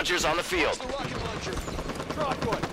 launchers on the field. The rocket launcher. Trot one.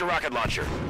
a Rocket Launcher.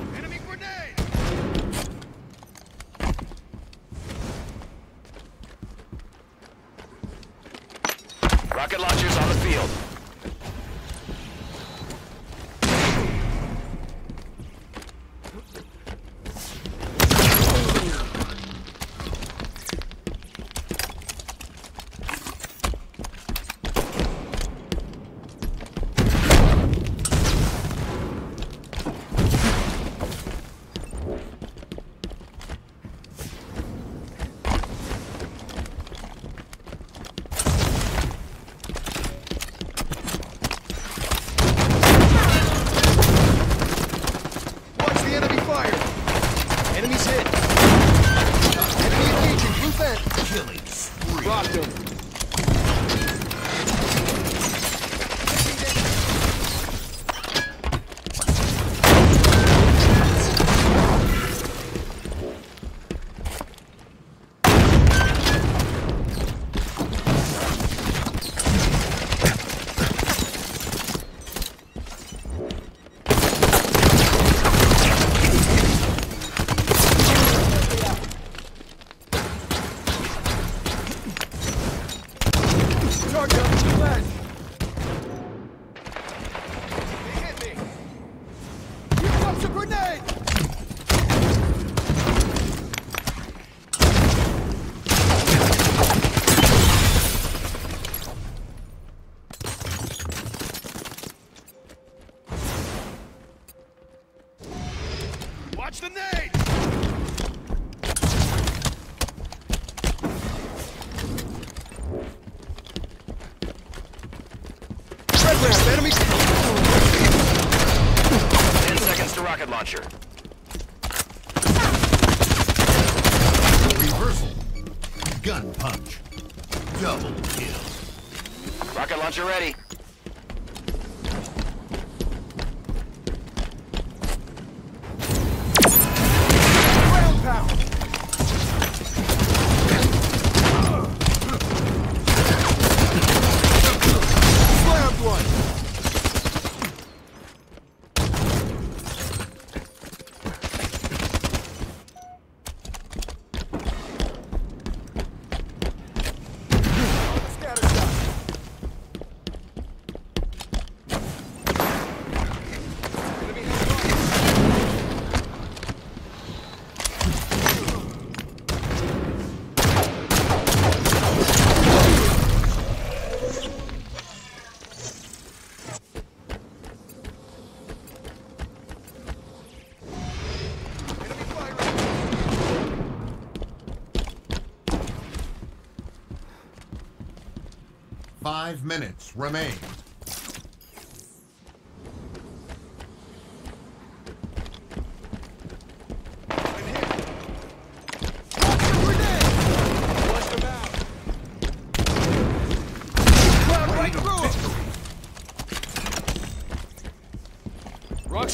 minutes remain.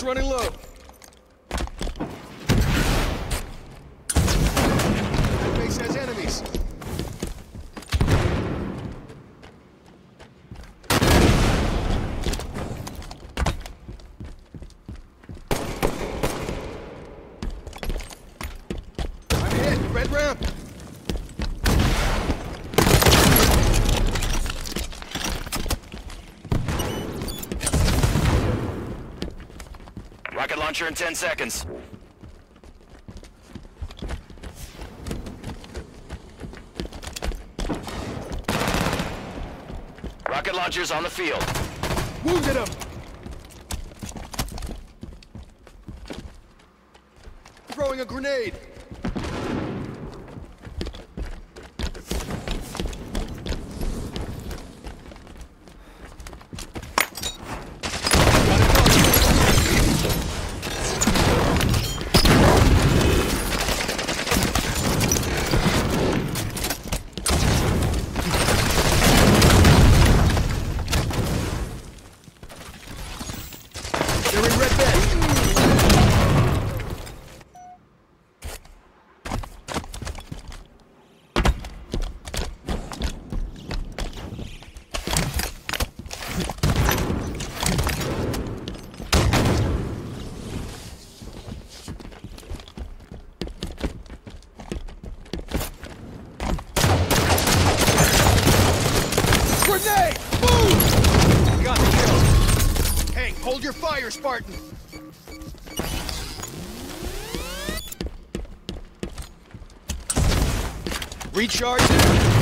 running low. Launcher in 10 seconds. Rocket launchers on the field. Wounded him! Throwing a grenade! your fire, Spartan! Recharge it.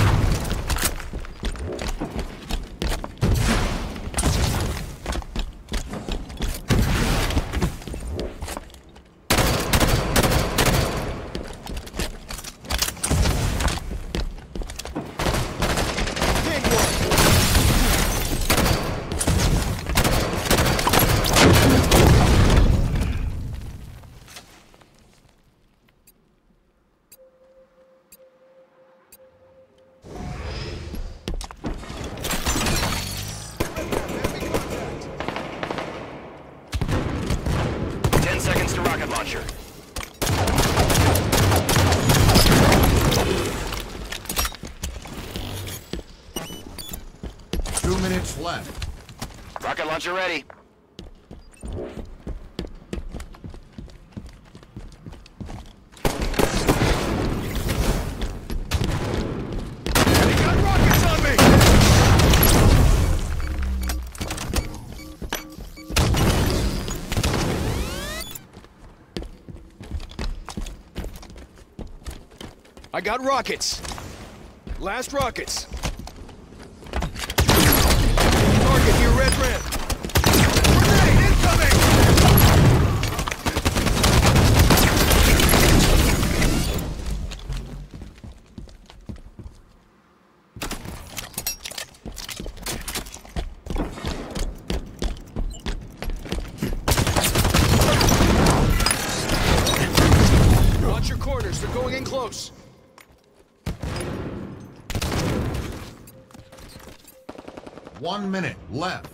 got rockets. Last rockets. Target near red ramp. one minute left.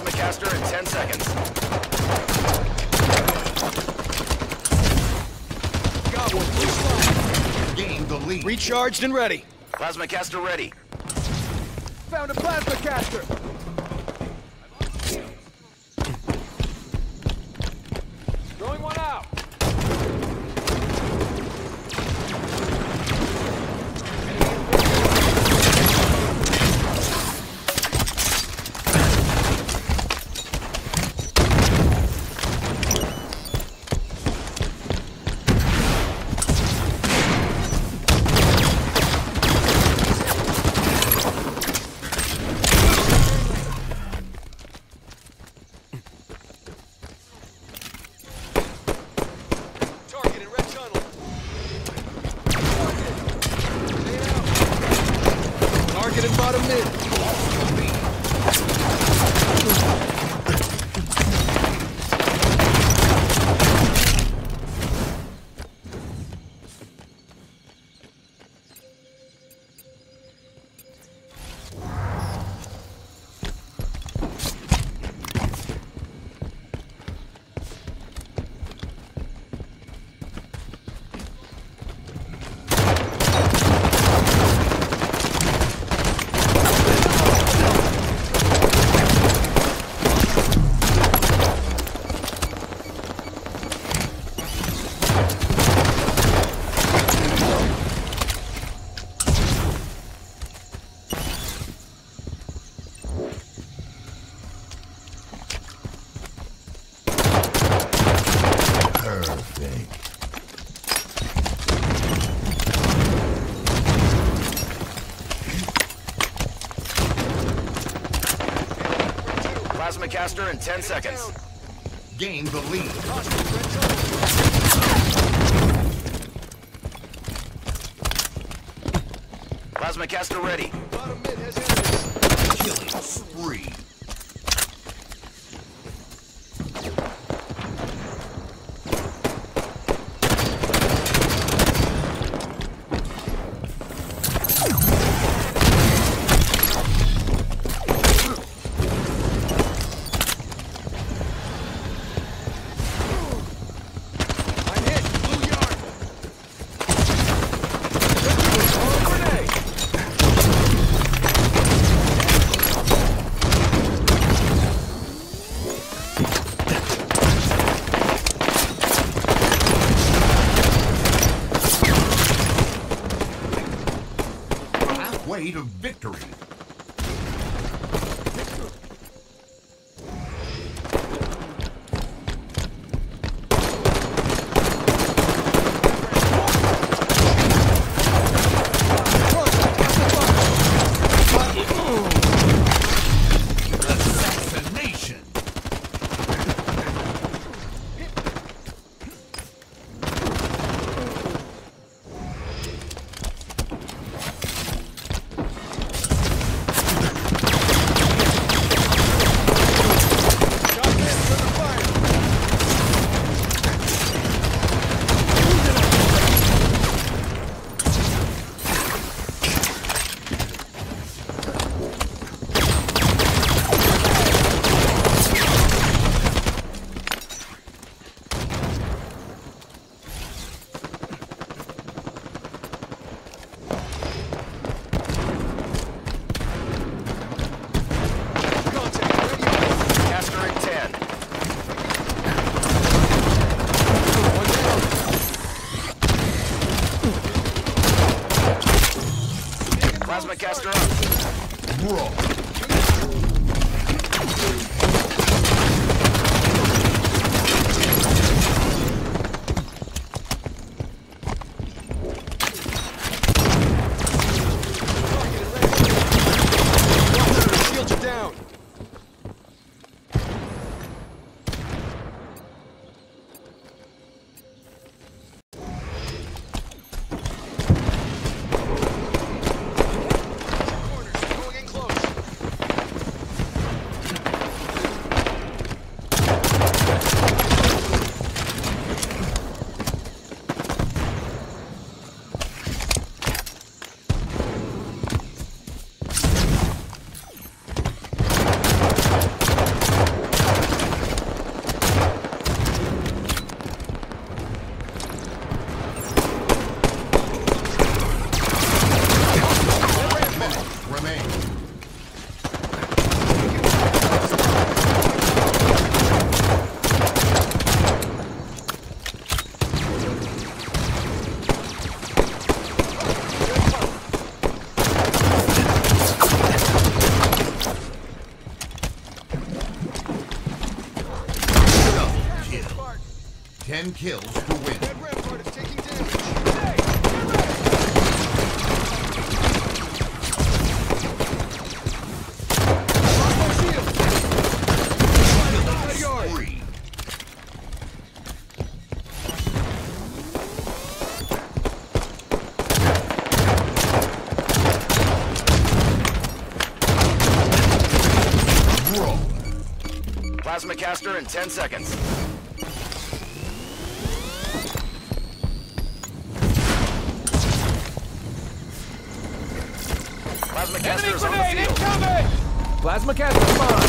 Plasmacaster in 10 seconds. Got one. Blue. Gain the lead. Recharged and ready. Plasmacaster ready. Found a plasma In 10 seconds. Gain the lead. Ready. Mid has enemies. Killing way to victory. Telecaster in 10 seconds. Plasma caster is on. Incoming! Plasma caster spawn.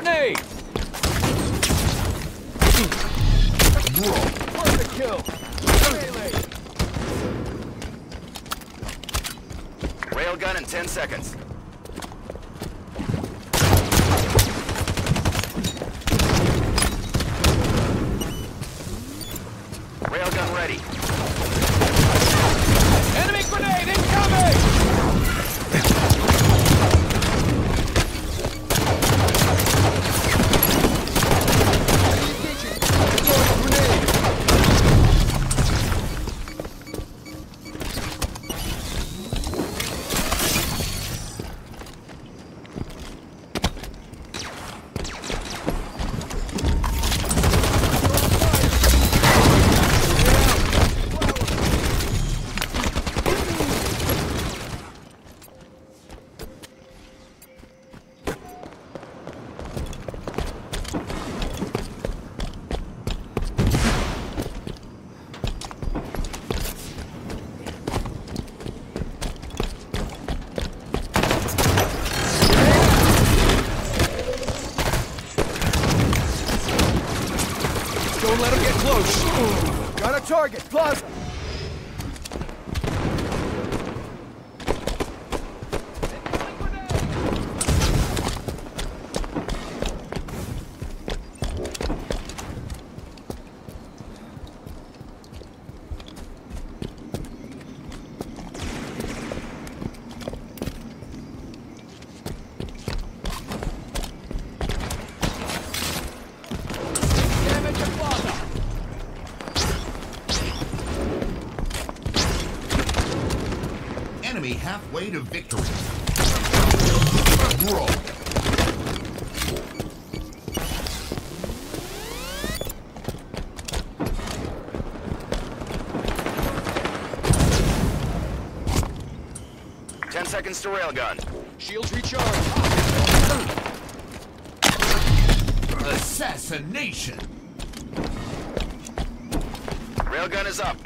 grenade! Bro. Perfect kill! Melee! Railgun in 10 seconds. target. Plus victory. Bro. Ten seconds to railgun. Shields recharge. Assassination! Railgun is up.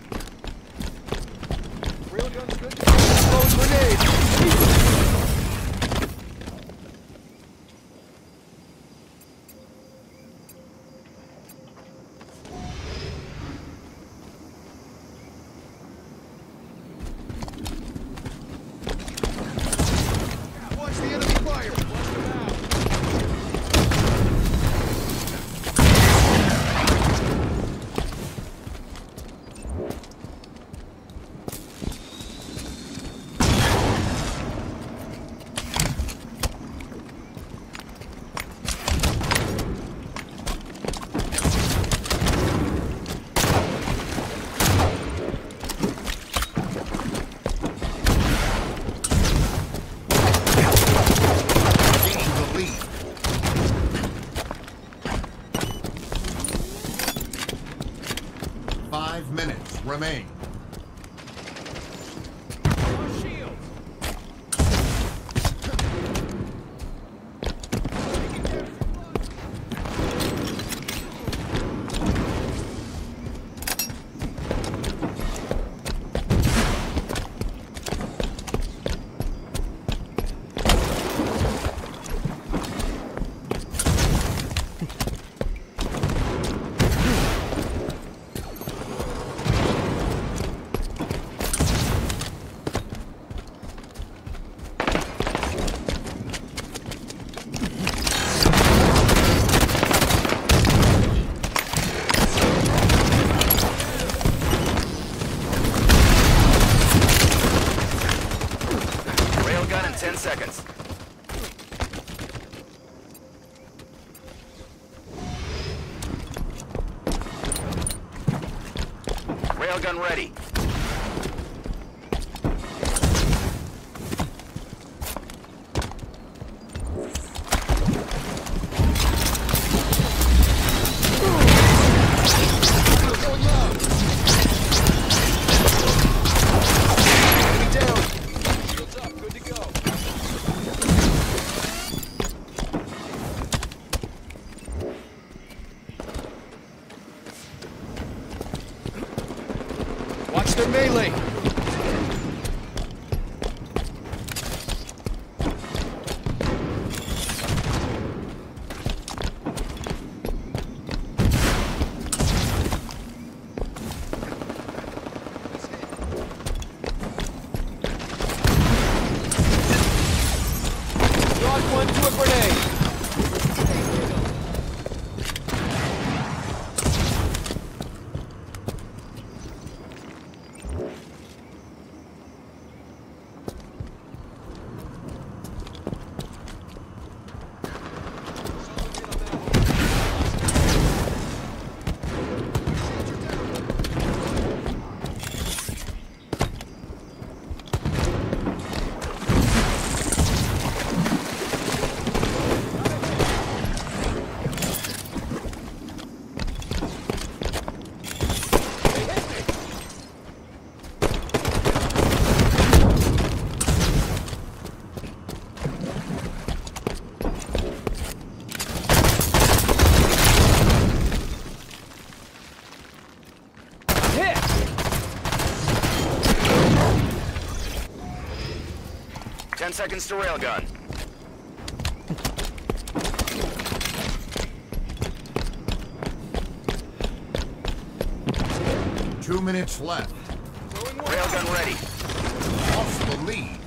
seconds to railgun. Two minutes left. Railgun ready. Off the lead.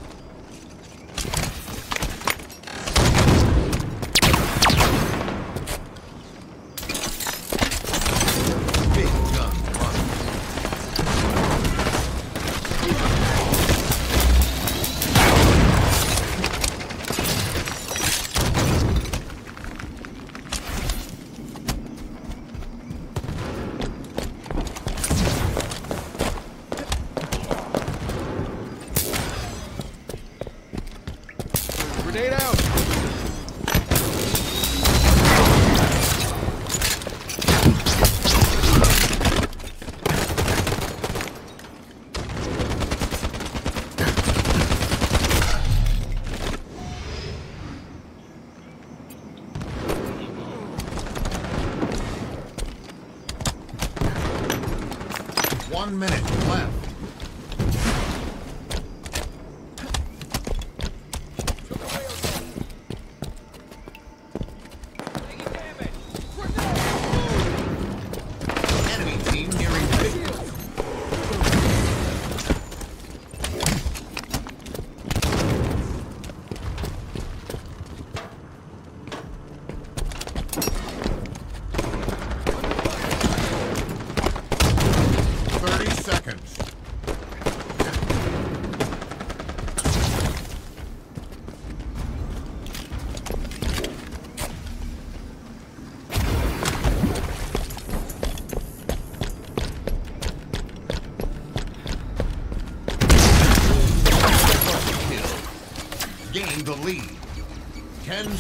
left.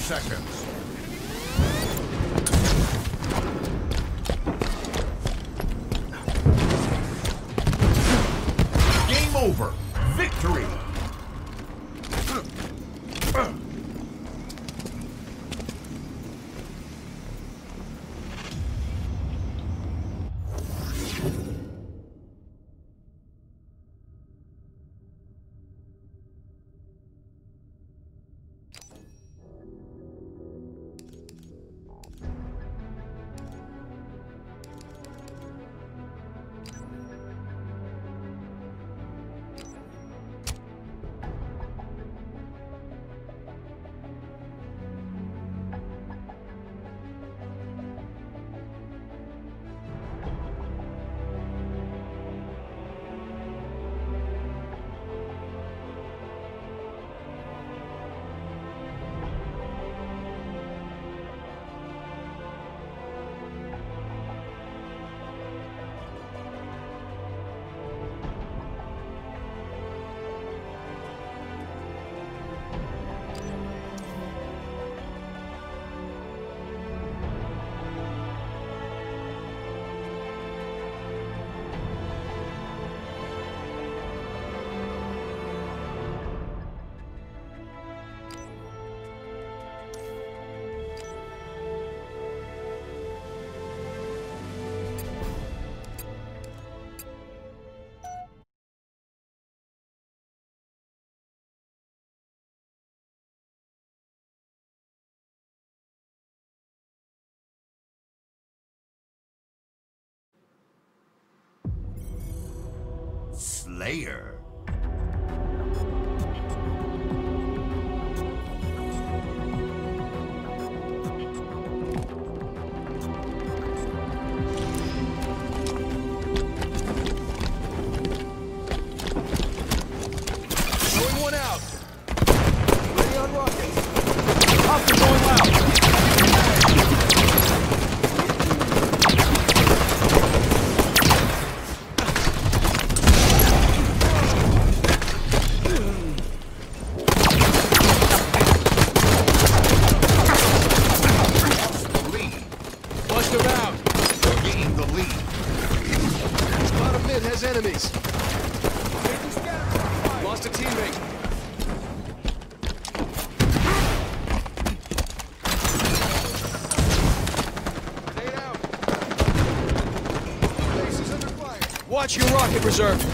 seconds. layer. deserve.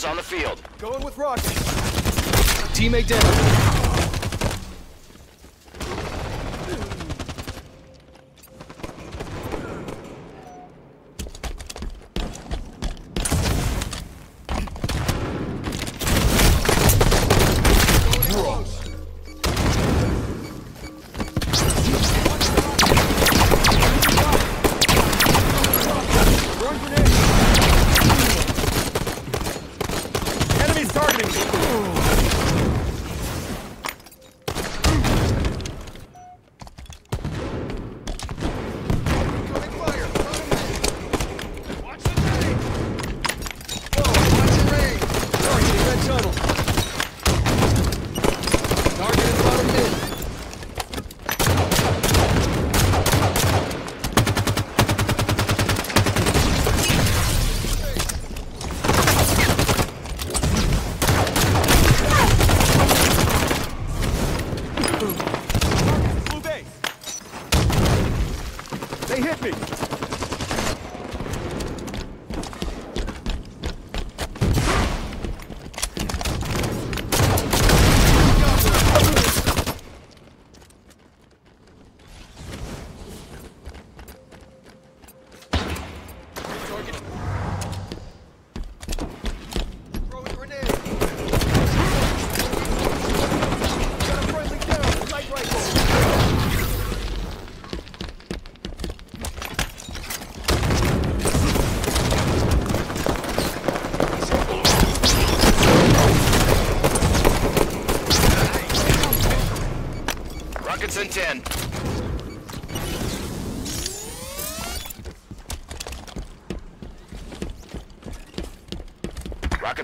Soldiers on the field. Going with rockets. Teammate down.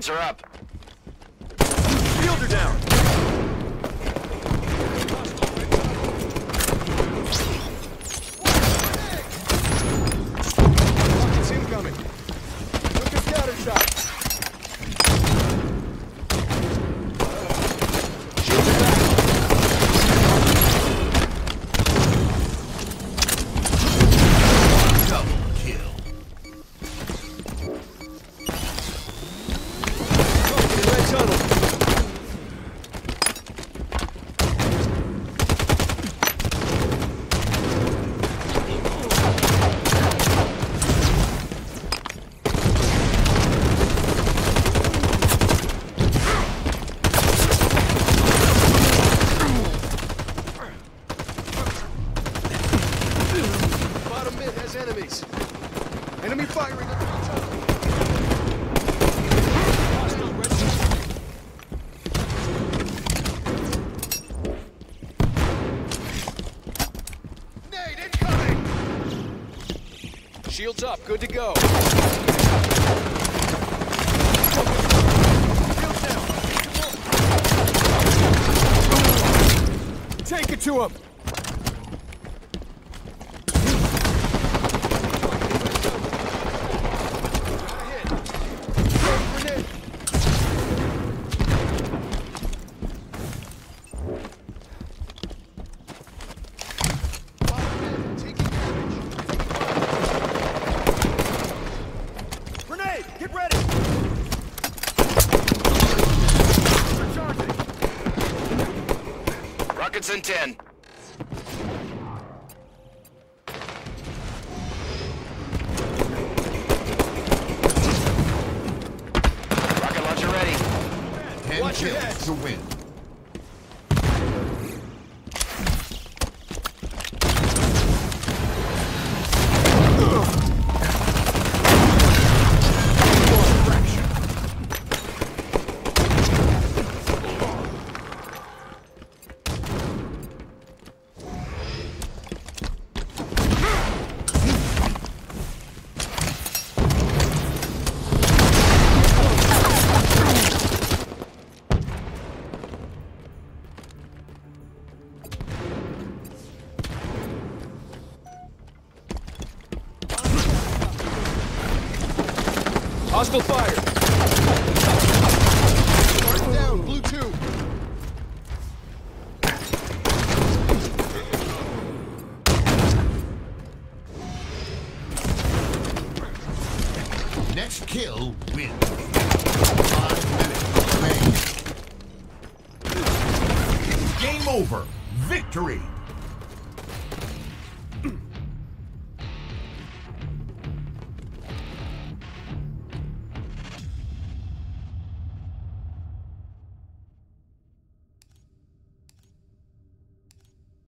Are up. Good to go. Head. to win.